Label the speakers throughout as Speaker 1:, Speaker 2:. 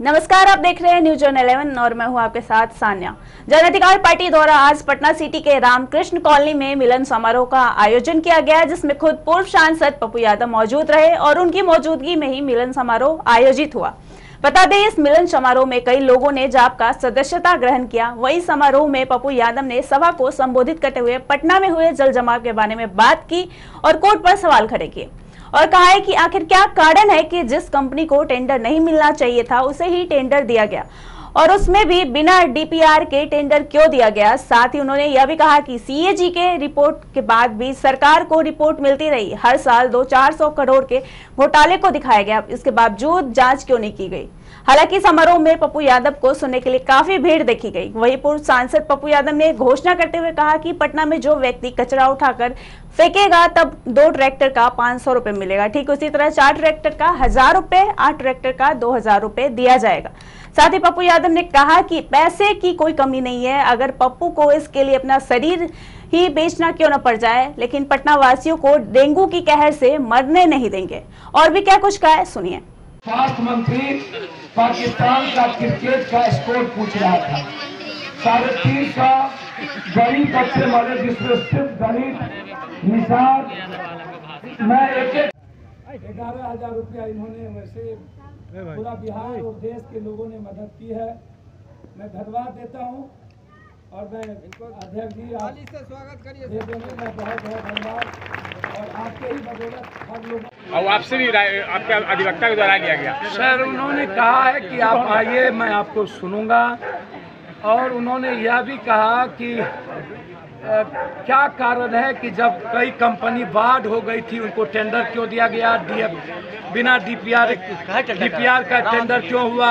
Speaker 1: नमस्कार, आप देख रहे हैं न्यूज़ ऑन इलेवन और मैं हूँ आपके साथ सान्या। जन अधिकार पार्टी द्वारा आज पटना सिटी के रामकृष्ण कॉलोनी में मिलन समारोह का आयोजन किया गया, जिसमें खुद पूर्व सांसद पप्पू यादव मौजूद रहे और उनकी मौजूदगी में ही मिलन समारोह आयोजित हुआ। बता दें, इस मिलन समारोह में कई लोगों ने जाप का सदस्यता ग्रहण किया। वही समारोह में पप्पू यादव ने सभा को संबोधित करते हुए पटना में हुए जल जमाव के बारे में बात की और कोर्ट पर सवाल खड़े किए। और कहा है कि आखिर क्या कारण है कि जिस कंपनी को टेंडर नहीं मिलना चाहिए था, उसे ही टेंडर दिया गया। और उसमें भी बिना डीपीआर के टेंडर क्यों दिया गया? साथ ही उन्होंने यह भी कहा कि सीएजी के रिपोर्ट के बाद भी सरकार को रिपोर्ट मिलती रही। हर साल दो चार सौ करोड़ के घोटाले को दिखाया गया। इसके बावजूद जाँच क्यों नहीं की गई? हालाँकि समारोह में पप्पू यादव को सुनने के लिए काफ़ी भीड़ देखी गई। वही पूर्व सांसद पप्पू यादव ने घोषणा करते हुए कहा कि पटना में जो व्यक्ति कचरा उठाकर फेंकेगा, तब दो ट्रैक्टर का पाँच सौ रुपए मिलेगा। ठीक उसी तरह चार ट्रैक्टर का हज़ार रुपए आठ ट्रैक्टर का दो हज़ार रुपए दिया जाएगा। साथ ही पप्पू यादव ने कहा कि पैसे की कोई कमी नहीं है। अगर पप्पू को इसके लिए अपना शरीर ही बेचना क्यों न पड़ जाए, लेकिन पटना वासियों को डेंगू की कहर से मरने नहीं देंगे। और भी क्या कुछ कहा सुनिए।
Speaker 2: स्वास्थ्य मंत्री पाकिस्तान का क्रिकेट का स्कोर पूछ रहा था। साढ़े तीन सौ गरीब बच्चे मरे जिसमें सिर्फ़ गणित निशान मैं एक एक ग्यारह हज़ार रुपया इन्होंने वैसे पूरा बिहार और देश के लोगों ने मदद की है। मैं धन्यवाद देता हूँ। और मैं अध्यक्ष जी आप
Speaker 3: से स्वागत करिए
Speaker 2: बहुत बहुत धन्यवाद। और आपके ही बदौलत हम लोग
Speaker 4: और आपसे भी राय- आपके अधिवक्ता के द्वारा लिया गया।
Speaker 2: सर उन्होंने कहा है कि आप आइए मैं आपको सुनूँगा। और उन्होंने यह भी कहा कि क्या कारण है कि जब कई कंपनी बाढ़ हो गई थी, उनको टेंडर क्यों दिया गया? डीएफ बिना डीपीआर डीपीआर का टेंडर क्यों हुआ?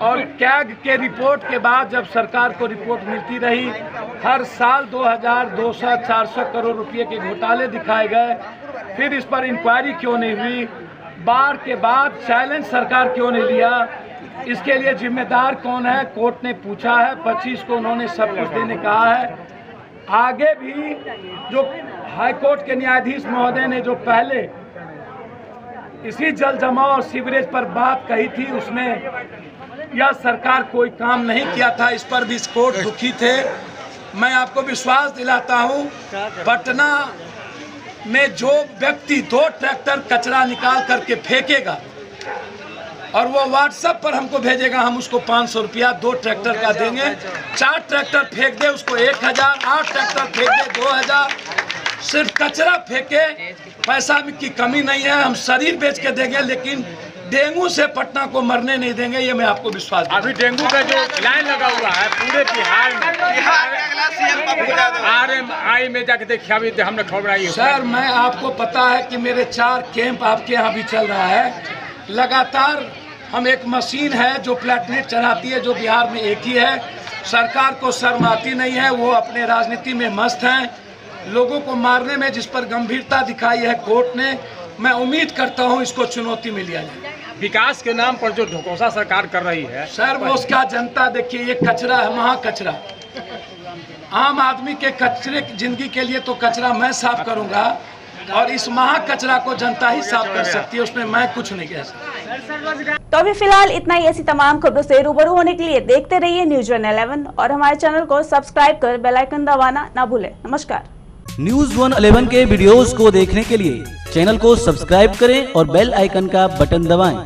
Speaker 2: और कैग के रिपोर्ट के बाद जब सरकार को रिपोर्ट मिलती रही, हर साल 2000 200 400 करोड़ रुपए के घोटाले दिखाए गए। फिर इस पर इंक्वायरी क्यों नहीं हुई? बाढ़ के बाद चैलेंज सरकार क्यों नहीं लिया? इसके लिए जिम्मेदार कौन है? कोर्ट ने पूछा है, पच्चीस को उन्होंने सब कुछ देने कहा है। आगे भी जो हाई कोर्ट के न्यायाधीश महोदय ने जो पहले इसी जल जमाव और सीवरेज पर बात कही थी उसमें यह सरकार कोई काम नहीं किया था, इस पर भी कोर्ट दुखी थे। मैं आपको विश्वास दिलाता हूँ, पटना में जो व्यक्ति दो ट्रैक्टर कचरा निकाल करके फेंकेगा और वो व्हाट्सएप पर हमको भेजेगा हम उसको पाँच सौ रुपया दो ट्रैक्टर का देंगे। चार ट्रैक्टर फेंक दे उसको एक हज़ार आठ ट्रैक्टर फेंक दे दो हज़ार। सिर्फ़ कचरा फेंके पैसा की कमी नहीं है हम शरीर बेच के देंगे लेकिन डेंगू से पटना को मरने नहीं देंगे ये मैं आपको विश्वास
Speaker 4: अभी डेंगू का जो लाइन लगा हुआ है पूरे बिहार में। आर एम आई में जाके देखिए अभी हमने खबर आई
Speaker 2: सर मैं आपको पता है कि मेरे चार कैंप आपके यहाँ भी चल रहा है। लगातार हम एक मशीन है जो प्लेटनेट चढ़ाती है जो बिहार में एक ही है। सरकार को शर्म आती नहीं है वो अपने राजनीति में मस्त हैं। लोगों को मारने में जिस पर गंभीरता दिखाई है कोर्ट ने मैं उम्मीद करता हूँ इसको चुनौती में लिया जाए।
Speaker 4: विकास के नाम पर जो ढकोसा सरकार कर रही है
Speaker 2: सर वो उसका जनता देखिए ये कचरा है महा कचरा आम आदमी के कचरे की ज़िंदगी के लिए तो कचरा मैं साफ़ करूँगा। और इस महा कचरा को जनता ही साफ़ कर सकती है उसमें मैं कुछ नहीं कह सकता।
Speaker 1: तो अभी फ़िलहाल इतना ही ऐसी तमाम खबरों से रूबरू होने के लिए देखते रहिए न्यूज़ वन इलेवन और हमारे चैनल को सब्सक्राइब कर बेलाइकन दबाना ना भूले। नमस्कार।
Speaker 5: न्यूज़ वन अलेवन के वीडियोस को देखने के लिए चैनल को सब्सक्राइब करें और बेल आइकन का बटन दबाएँ।